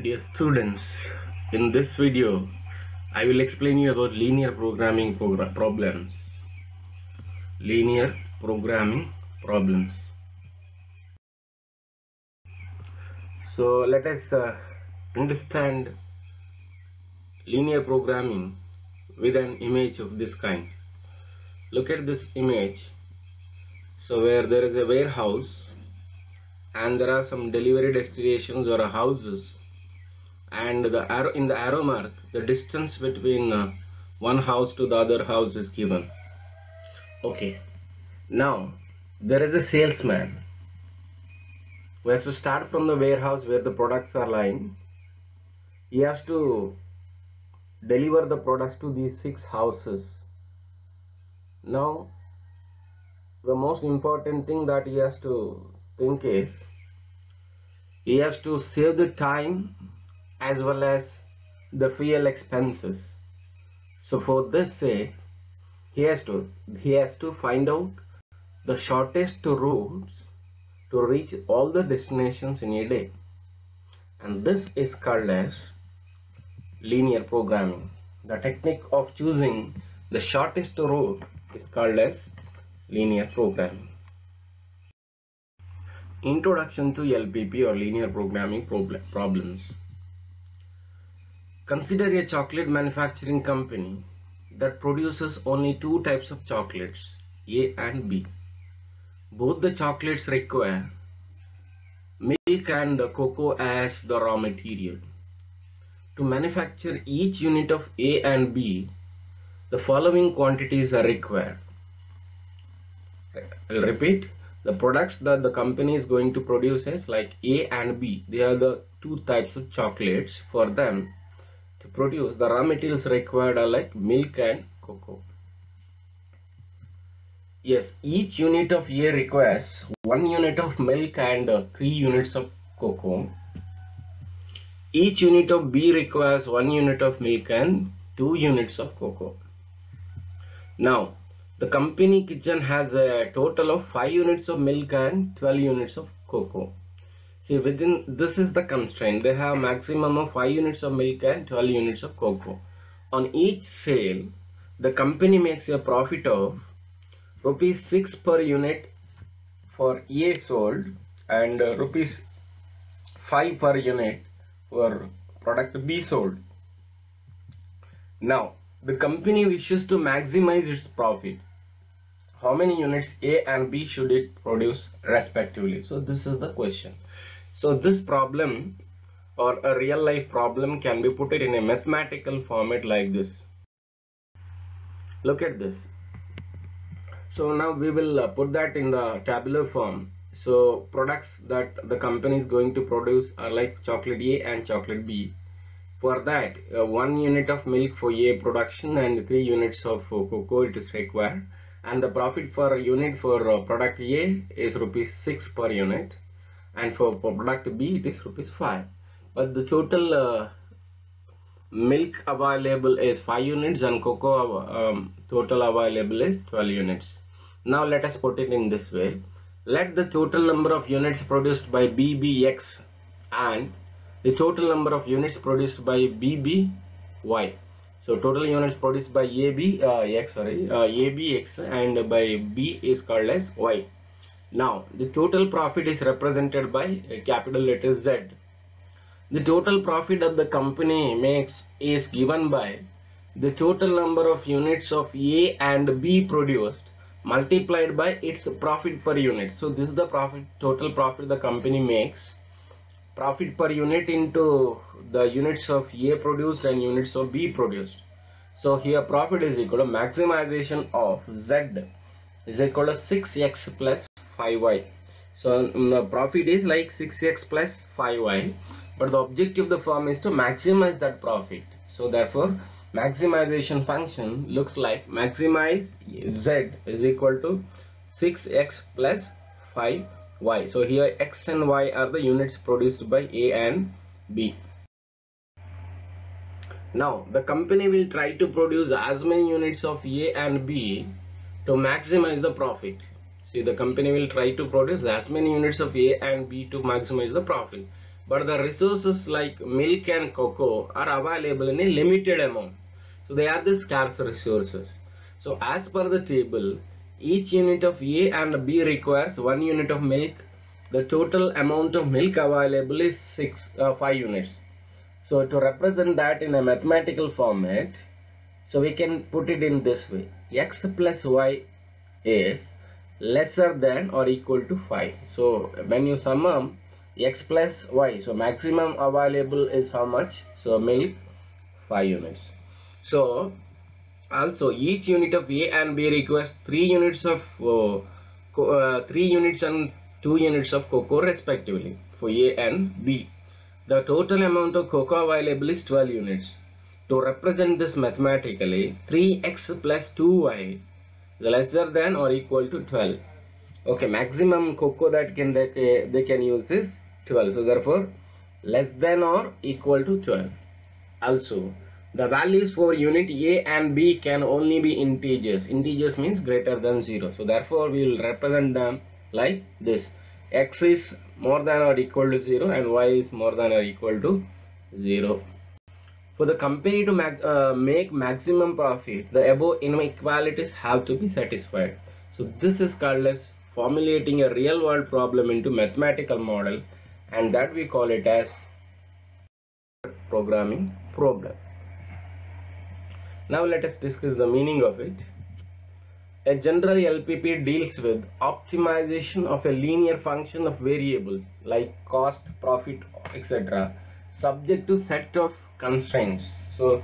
Dear students, in this video, I will explain you about linear programming progra- problems. Linear programming problems. So let us uh, understand linear programming with an image of this kind. Look at this image. So where there is a warehouse and there are some delivery destinations or houses and the arrow in the arrow mark the distance between uh, one house to the other house is given. Okay. Now there is a salesman. Who has to start from the warehouse where the products are lying. He has to deliver the products to these six houses. Now the most important thing that he has to think is he has to save the time as well as the fuel expenses. So for this sake he has to he has to find out the shortest routes to reach all the destinations in a day. And this is called as linear programming. The technique of choosing the shortest route is called as linear programming. Introduction to lpp or linear programming prob- problems Consider a chocolate manufacturing company that produces only two types of chocolates, A and B. Both the chocolates require milk and cocoa as the raw material. To manufacture each unit of A and B, the following quantities are required. I'll repeat. The products that the company is going to produce is like A and B. They are the two types of chocolates. For them, produce the raw materials required are like milk and cocoa. Yes each unit of a requires one unit of milk and uh, three units of cocoa. Each unit of b requires one unit of milk and two units of cocoa. Now the company kitchen has a total of 5 units of milk and 12 units of cocoa See within this is the constraint. They have maximum of 5 units of milk and 12 units of cocoa. On each sale, the company makes a profit of rupees 6 per unit for A sold and rupees 5 per unit for product B sold. Now, the company wishes to maximize its profit. How many units A and B should it produce respectively? So this is the question. So this problem or a real life problem can be put it in a mathematical format like this. Look at this. So now we will uh, put that in the tabular form. So products that the company is going to produce are like chocolate A and chocolate B. For that, uh, one unit of milk for A production and three units of uh, cocoa it is required. And the profit per unit for uh, product A is rupees 6 per unit and for product B it is rupees 5 but the total uh, milk available is 5 units and cocoa um, total available is 12 units. Now let us put it in this way. Let the total number of units produced by BBX and the total number of units produced by BBY so total units produced by AB uh, X sorry uh, ABX and by B is called as Y now, the total profit is represented by uh, capital letter Z. The total profit that the company makes is given by the total number of units of A and B produced multiplied by its profit per unit. So, this is the profit total profit the company makes. Profit per unit into the units of A produced and units of B produced. So, here profit is equal to maximization of Z is equal to 6x plus 5y so um, the profit is like 6x plus 5y but the objective of the firm is to maximize that profit. So therefore maximization function looks like maximize z is equal to 6x plus 5y so here x and y are the units produced by a and b. Now the company will try to produce as many units of a and b to maximize the profit see the company will try to produce as many units of A and B to maximize the profit. But the resources like milk and cocoa are available in a limited amount. So they are the scarce resources. So as per the table each unit of a and b requires one unit of milk. The total amount of milk available is six uh, five units. So to represent that in a mathematical format so we can put it in this way. X plus y is lesser than or equal to 5 so when you sum up x plus y. So maximum available is how much? So milk 5 units. So also each unit of a and b requires 3 units of uh, uh, 3 units and 2 units of cocoa respectively for a and b. The total amount of cocoa available is 12 units. To represent this mathematically 3x plus 2y is lesser than or equal to 12 okay maximum cocoa that can they, they can use is 12 so therefore less than or equal to 12 also the values for unit a and b can only be integers. Integers means greater than 0 so therefore we will represent them like this. X is more than or equal to 0 and y is more than or equal to 0 for the company to uh, make maximum profit the above inequalities have to be satisfied so this is called as formulating a real world problem into mathematical model and that we call it as programming problem now let us discuss the meaning of it a general LPP deals with optimization of a linear function of variables like cost, profit, etc. subject to set of constraints. So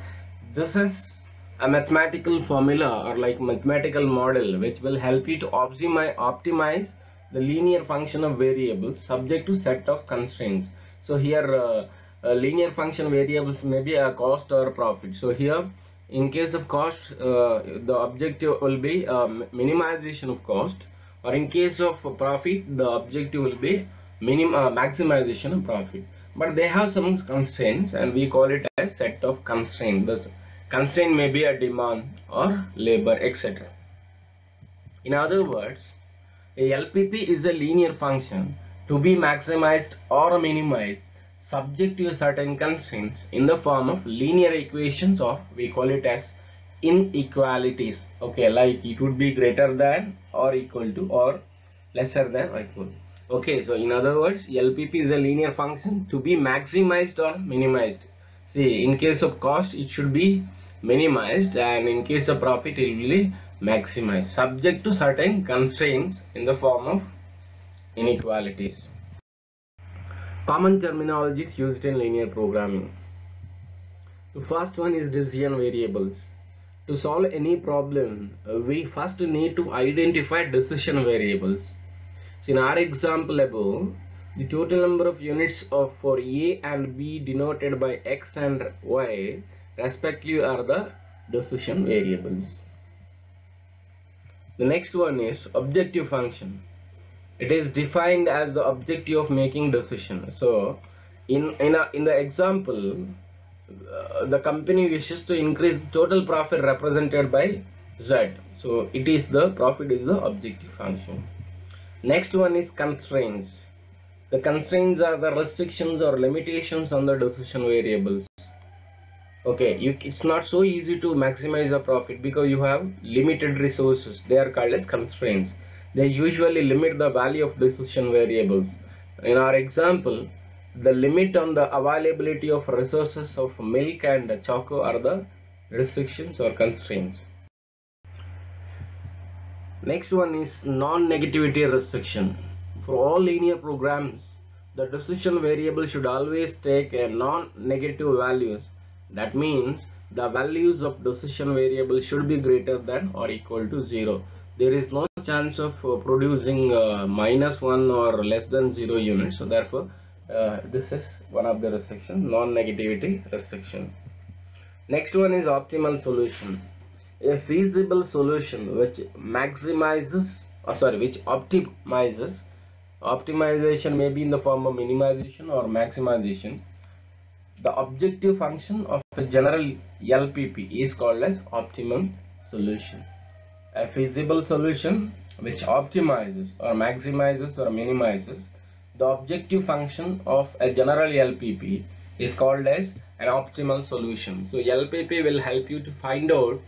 this is a mathematical formula or like mathematical model which will help you to optimize, optimize the linear function of variables subject to set of constraints. So here uh, linear function variables may be a cost or profit. So here in case of cost uh, the objective will be uh, minimization of cost or in case of profit the objective will be minim uh, maximization of profit but they have some constraints and we call it as set of constraints. The constraint may be a demand or labor etc in other words a lpp is a linear function to be maximized or minimized subject to a certain constraints in the form of linear equations or we call it as inequalities. Okay like it would be greater than or equal to or lesser than or equal okay so in other words lpp is a linear function to be maximized or minimized see in case of cost it should be minimized and in case of profit it will be maximized subject to certain constraints in the form of inequalities Common terminologies used in linear programming. The first one is decision variables. To solve any problem, we first need to identify decision variables. So in our example above, the total number of units of for A and B denoted by X and Y respectively are the decision variables. The next one is objective function. It is defined as the objective of making decision. So in in, a, in the example uh, the company wishes to increase total profit represented by z. So it is the profit is the objective function next one is constraints the constraints are the restrictions or limitations on the decision variables okay you, it's not so easy to maximize the profit because you have limited resources they are called as constraints they usually limit the value of decision variables. In our example, the limit on the availability of resources of milk and choco are the restrictions or constraints. Next one is non-negativity restriction. For all linear programs, the decision variable should always take a non-negative values. That means the values of decision variable should be greater than or equal to 0 there is no chance of uh, producing uh, minus 1 or less than 0 units so therefore uh, this is one of the restriction non-negativity restriction next one is optimal solution a feasible solution which maximizes or sorry which optimizes optimization may be in the form of minimization or maximization the objective function of a general LPP is called as optimum solution a feasible solution which optimizes or maximizes or minimizes the objective function of a general LPP is called as an optimal solution. So LPP will help you to find out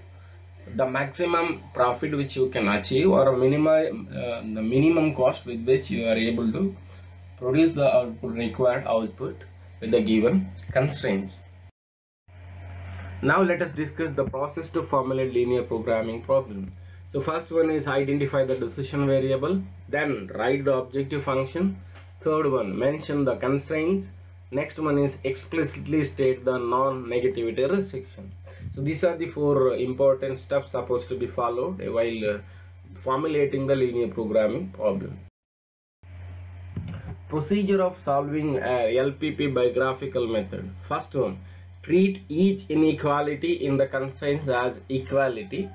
the maximum profit which you can achieve or a minimum uh, the minimum cost with which you are able to produce the output required output with the given constraints. Now let us discuss the process to formulate linear programming problem. So first one is identify the decision variable, then write the objective function. Third one, mention the constraints. Next one is explicitly state the non-negativity restriction. So these are the four important steps supposed to be followed while uh, formulating the linear programming problem. Procedure of solving LPP by graphical method. First one, treat each inequality in the constraints as equality.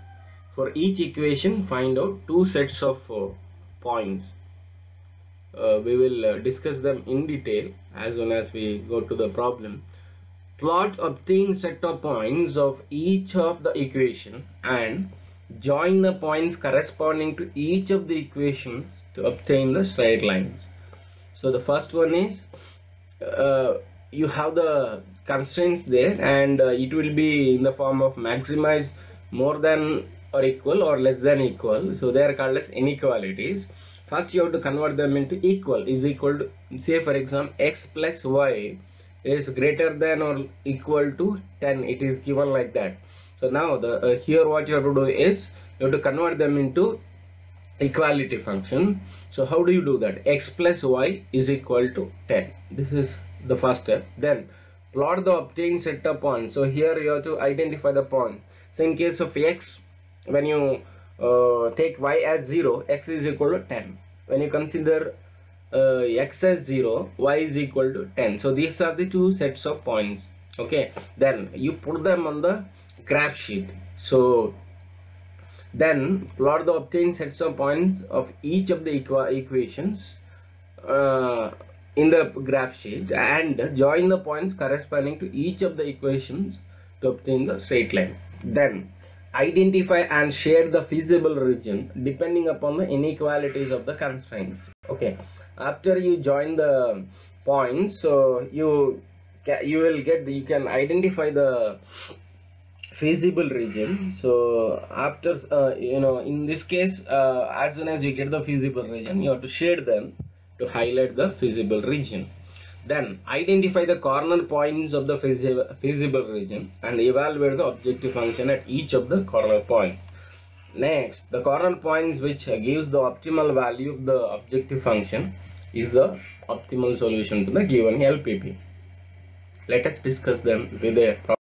For each equation, find out two sets of uh, points. Uh, we will uh, discuss them in detail as soon as we go to the problem. Plot obtain set of points of each of the equation and join the points corresponding to each of the equations to obtain the straight lines. So the first one is uh, you have the constraints there and uh, it will be in the form of maximize more than or equal or less than equal. So they are called as inequalities. First you have to convert them into equal is equal to say for example x plus y is greater than or equal to 10 it is given like that. So now the uh, here what you have to do is you have to convert them into equality function. So how do you do that? X plus y is equal to 10 this is the first step. Then plot the obtained set of points. So here you have to identify the point. So in case of x when you uh, take y as 0 x is equal to 10 when you consider uh, x as 0 y is equal to 10 so these are the two sets of points. Okay? Then you put them on the graph sheet. So then plot the obtained sets of points of each of the equa equations uh, in the graph sheet and join the points corresponding to each of the equations to obtain the straight line. Then identify and share the feasible region depending upon the inequalities of the constraints. Okay after you join the points so you you will get the, you can identify the feasible region. So after uh, you know in this case uh, as soon as you get the feasible region you have to shade them to highlight the feasible region. Then identify the corner points of the feasible region and evaluate the objective function at each of the corner point next the corner points which gives the optimal value of the objective function is the optimal solution to the given LPP. Let us discuss them with a problem.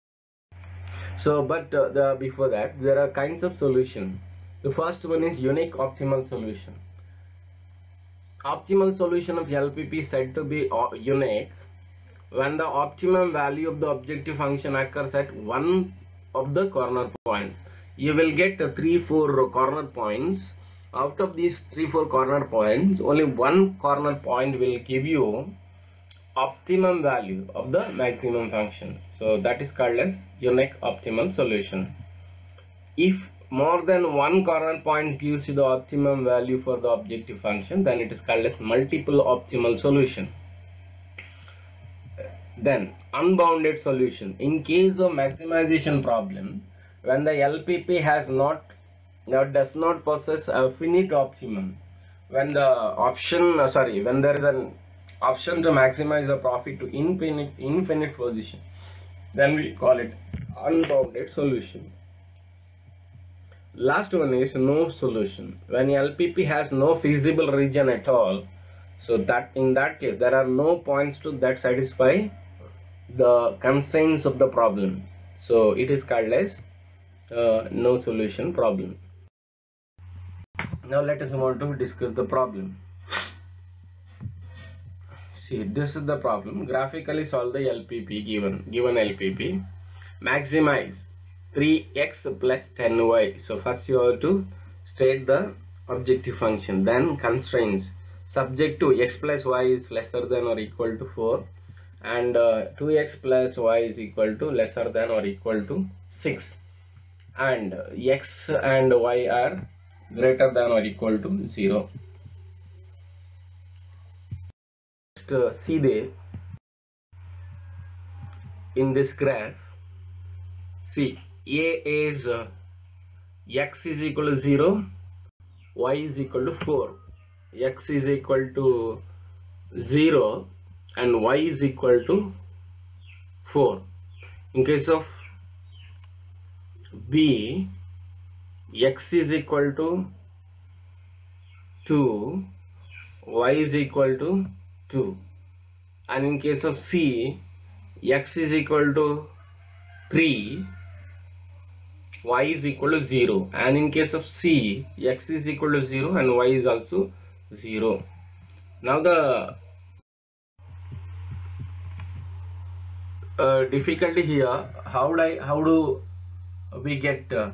so but uh, the before that there are kinds of solution. The first one is unique optimal solution. Optimal solution of LPP is said to be uh, unique when the optimum value of the objective function occurs at one of the corner points. You will get uh, three four corner points out of these three four corner points only one corner point will give you optimum value of the maximum function. So that is called as unique optimal solution. If more than one corner point gives you the optimum value for the objective function then it is called as multiple optimal solution. Then unbounded solution. In case of maximization problem when the lpp has not now does not possess a finite optimum. When the option uh, sorry when there is an option to maximize the profit to infinite infinite position then we call it unbounded solution. Last one is no solution. When lpp has no feasible region at all so that in that case there are no points to that satisfy the constraints of the problem. So it is called as uh, no solution problem now let us want to discuss the problem. See this is the problem. Graphically solve the lpp given given lpp maximize 3x plus 10y so first you have to state the objective function then constraints. Subject to x plus y is lesser than or equal to 4 and uh, 2x plus y is equal to lesser than or equal to 6 and x and y are greater than or equal to 0 just uh, see there in this graph see a is uh, x is equal to 0 y is equal to 4 x is equal to 0 and y is equal to 4 in case of b x is equal to 2 y is equal to 2 and in case of c x is equal to 3 y is equal to 0 and in case of c x is equal to 0 and y is also 0 now the uh, difficulty here how do I how do we get uh,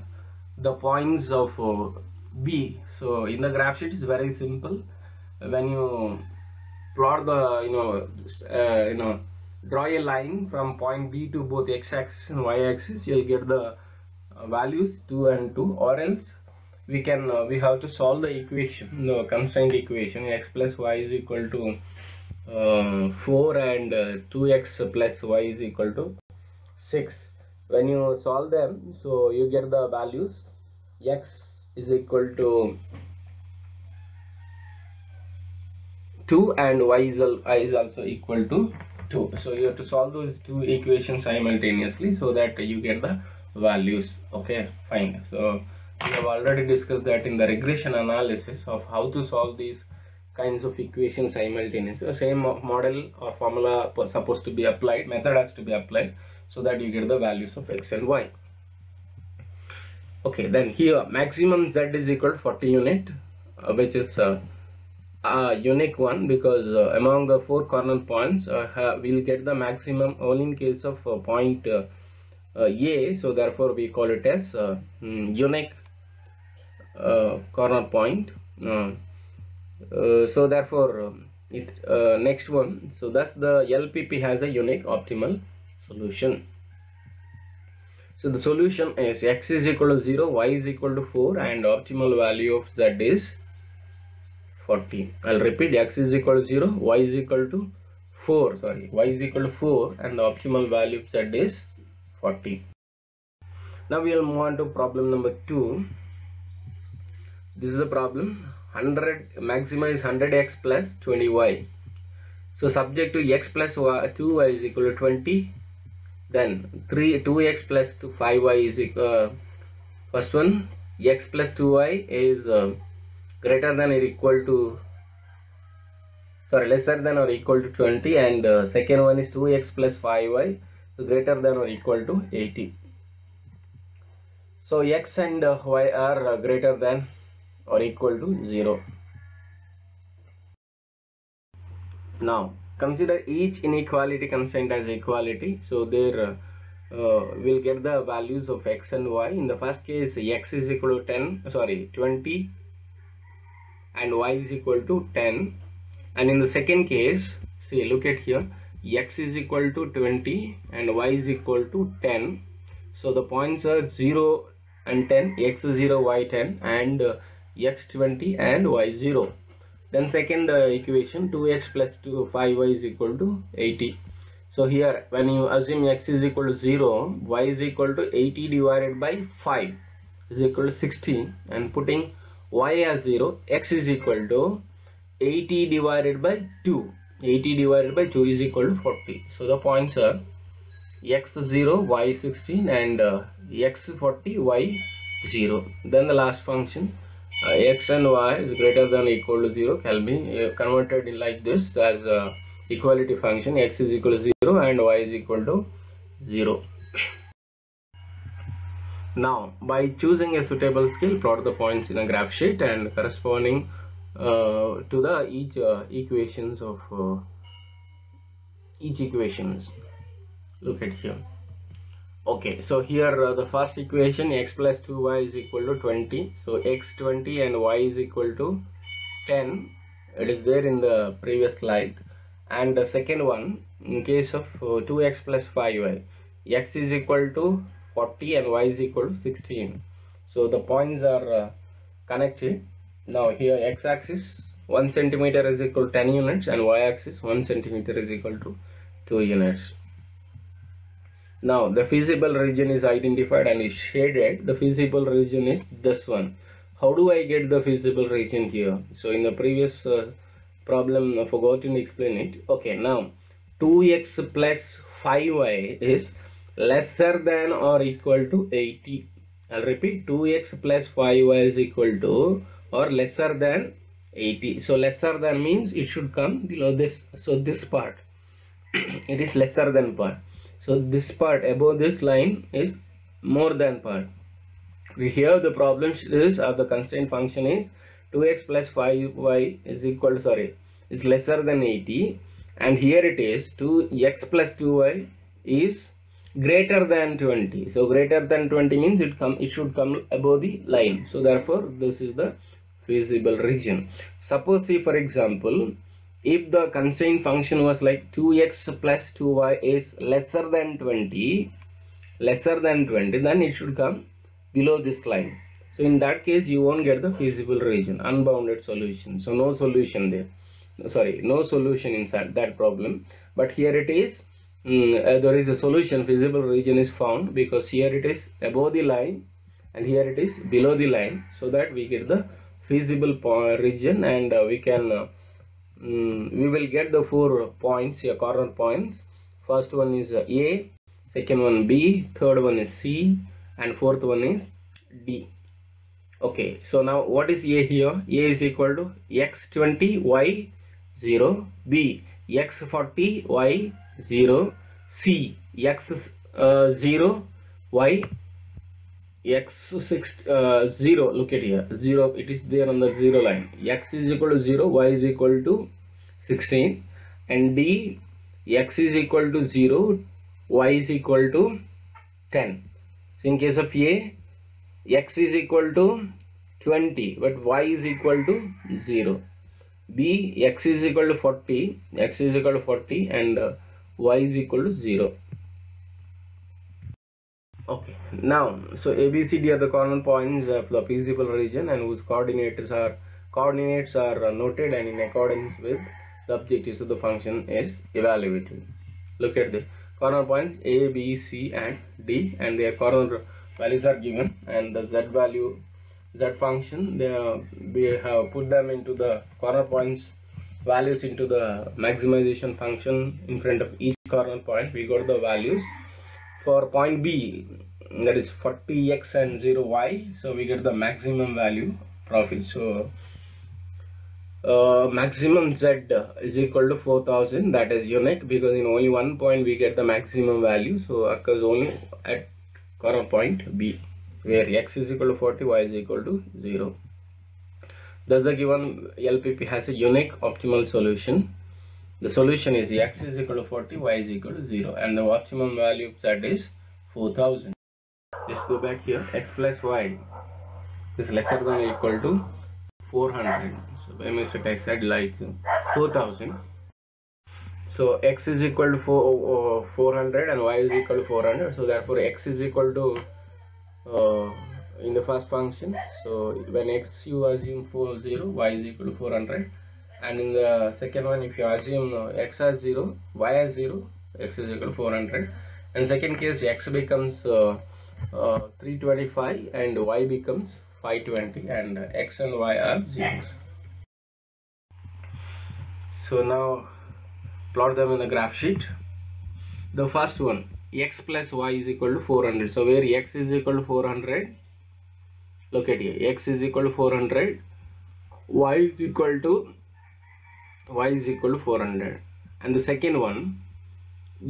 the points of uh, b. So in the graph sheet it's very simple. When you plot the you know uh, you know draw a line from point b to both x-axis and y-axis you'll get the uh, values 2 and 2 or else we can uh, we have to solve the equation the constraint equation. X plus y is equal to uh, 4 and uh, 2x plus y is equal to 6 when you solve them so you get the values x is equal to 2 and y is, al- y is also equal to 2 so you have to solve those two equations simultaneously so that you get the values. Okay fine. So we have already discussed that in the regression analysis of how to solve these kinds of equations simultaneously. The same model or formula supposed to be applied method has to be applied so that you get the values of x and y okay then here maximum z is equal to 40 unit uh, which is uh, a unique one because uh, among the four corner points uh, we'll get the maximum only in case of point a. So therefore we call it as mm, unique corner point. So therefore um, it uh, next one. So thus the lpp has a unique optimal solution so the solution is x is equal to 0 y is equal to 4 and optimal value of z is 40 i'll repeat x is equal to 0 y is equal to 4 sorry y is equal to 4 and the optimal value of z is 40 now we will move on to problem number 2 this is the problem 100 maximum is 100x plus 20y so subject to x plus y, 2y is equal to 20 then 3 2x plus 2 5y is equal uh, first one. X plus 2y is uh, greater than or equal to sorry lesser than or equal to 20 and uh, second one is 2x plus 5y so greater than or equal to 80 so x and uh, y are uh, greater than or equal to 0 now consider each inequality constraint as equality. So there uh, uh, we'll get the values of x and y. In the first case x is equal to 10 sorry 20 and y is equal to 10 and in the second case see look at here. X is equal to 20 and y is equal to 10 so the points are 0 and 10 x 0 y 10 and uh, x 20 and y 0 then second uh, equation 2x plus 2 5y is equal to 80 so here when you assume x is equal to 0 y is equal to 80 divided by 5 is equal to 16 and putting y as 0 x is equal to 80 divided by 2 80 divided by 2 is equal to 40 so the points are x 0 y 16 and uh, x 40 y 0 then the last function uh, x and y is greater than equal to 0 can be uh, converted in like this as a equality function. X is equal to 0 and y is equal to 0 now by choosing a suitable scale plot the points in a graph sheet and corresponding uh, to the each uh, equations of uh, each equations. Look at here okay so here uh, the first equation x plus 2y is equal to 20 so x 20 and y is equal to 10 it is there in the previous slide. And the second one in case of uh, 2x plus 5y x is equal to 40 and y is equal to 16 so the points are uh, connected. Now here x-axis 1 centimeter is equal to 10 units and y-axis 1 centimeter is equal to 2 units now the feasible region is identified and is shaded. The feasible region is this one. How do i get the feasible region here? So in the previous uh, problem i forgot to explain it. Okay now 2x plus 5y is lesser than or equal to 80 i'll repeat 2x plus 5y is equal to or lesser than 80 so lesser than means it should come below this so this part. It is lesser than part so this part above this line is more than part. We here the problem is of the constraint function is 2x plus 5y is equal to sorry is lesser than 80 and here it is 2x plus 2y is greater than 20 so greater than 20 means it come it should come above the line. So therefore this is the feasible region. Suppose see for example if the constraint function was like 2x plus 2y is lesser than 20 lesser than 20 then it should come below this line. So in that case you won't get the feasible region unbounded solution. So no solution there. Sorry no solution inside that problem. But here it is. Mm, uh, there is a solution. Feasible region is found because here it is above the line and here it is below the line so that we get the feasible region and uh, we can uh, mm, we will get the four points here corner points. First one is uh, a second one b third one is c and fourth one is d. Okay so now what is a here? A is equal to x20 y 0 b. X40 y 0 c. X uh, 0 y x6 uh, 0 look at here 0 it is there on the 0 line. X is equal to 0 y is equal to 16 and d x is equal to 0 y is equal to 10 so in case of a x is equal to 20 but y is equal to 0 b x is equal to 40 x is equal to 40 and uh, y is equal to 0 okay. Now so abcd are the corner points of the feasible region and whose coordinates are coordinates are uh, noted and in accordance with the objectives of the function is evaluated. Look at the corner points a b c and d and their corner values are given and the z value z function they are, we have put them into the corner points values into the maximization function in front of each corner point. We got the values for point b. That is 40x and 0y so we get the maximum value profit. So uh, maximum z is equal to 4000 that is unique because in only one point we get the maximum value. So occurs only at corner point b where x is equal to 40 y is equal to 0 thus the given lpp has a unique optimal solution the solution is x is equal to 40 y is equal to 0 and the optimum value of z is 4000 just go back here x plus y is lesser than or equal to 400 so i said like 4000 so x is equal to 4, uh, 400 and y is equal to 400 so therefore x is equal to uh, in the first function. So when x you assume 4 0 y is equal to 400 and in the second one if you assume uh, x as 0 y as 0 x is equal to 400 and second case x becomes uh, uh, 325 and y becomes 520 and x and y are zeros. So now plot them in the graph sheet. The first one x plus y is equal to 400 so where x is equal to 400 look at here x is equal to 400 y is equal to y is equal to 400 and the second one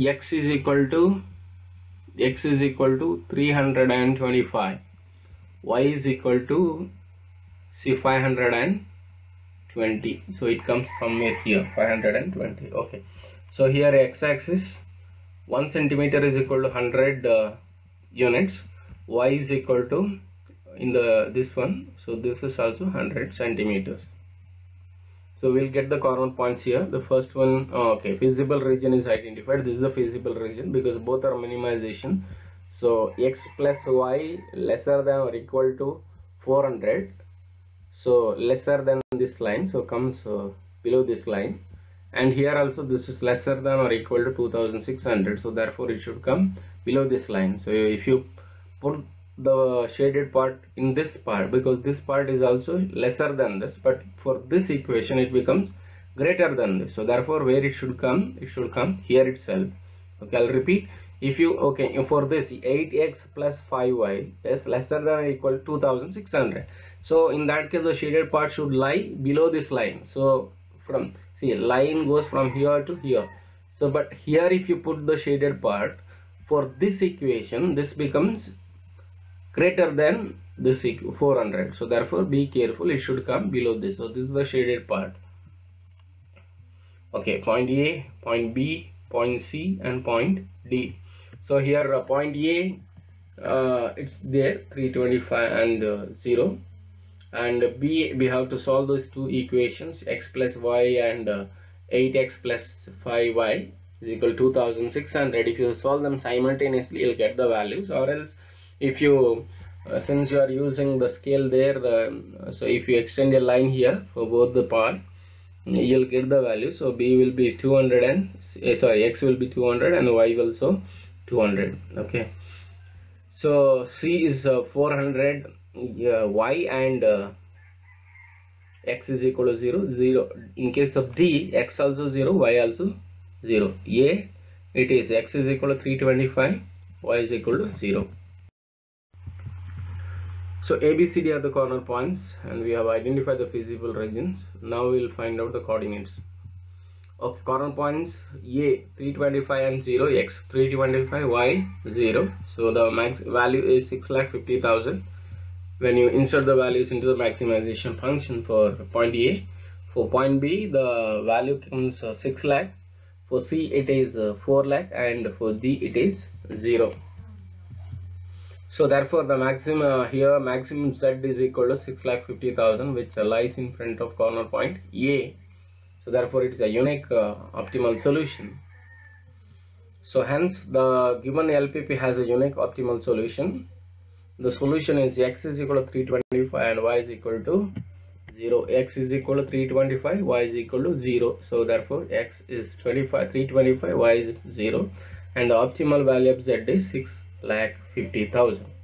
x is equal to x is equal to 325 y is equal to see 520 so it comes somewhere here 520 okay. So here x-axis 1 centimeter is equal to 100 uh, units. y is equal to in the this one so this is also 100 centimeters so we'll get the corner points here. The first one okay. Feasible region is identified. This is the feasible region because both are minimization. So x plus y lesser than or equal to 400 so lesser than this line. So comes uh, below this line. And here also this is lesser than or equal to 2600 so therefore it should come below this line. So if you put the shaded part in this part because this part is also lesser than this but for this equation it becomes greater than this. So therefore where it should come it should come here itself. Okay i'll repeat. If you okay for this 8x plus 5y is lesser than or equal to 2600 so in that case the shaded part should lie below this line. So from see line goes from here to here. So but here if you put the shaded part for this equation this becomes greater than this 400 so therefore be careful it should come below this. So this is the shaded part. Okay point a point b point c and point d. So here uh, point a uh, it's there 325 and uh, 0 and b we have to solve those two equations x plus y and 8x uh, plus 5y is equal to 2600 if you solve them simultaneously you'll get the values. Or else if you uh, since you are using the scale there the, so if you extend a line here for both the part you'll get the value. So b will be 200 and uh, sorry x will be 200 and y also 200 okay? So c is uh, 400 y and uh, x is equal to 0 0 in case of d x also 0 y also 0 a it is x is equal to 325 y is equal to 0 so abcd are the corner points and we have identified the feasible regions now we will find out the coordinates of corner points a 325 and 0 x 325 y 0 so the max value is 6 lakh 6,50,000 when you insert the values into the maximization function for point A. For point B, the value comes uh, 6 lakh. For C, it is uh, 4 lakh and for D, it is 0. So therefore, the maximum uh, here maximum Z is equal to 6 lakh 50,000 which lies in front of corner point A. So therefore, it is a unique uh, optimal solution. So hence the given LPP has a unique optimal solution. The solution is x is equal to 325 and y is equal to 0 x is equal to 325 y is equal to 0 so therefore x is 25 325 y is 0 and the optimal value of z is 6 lakh 50,000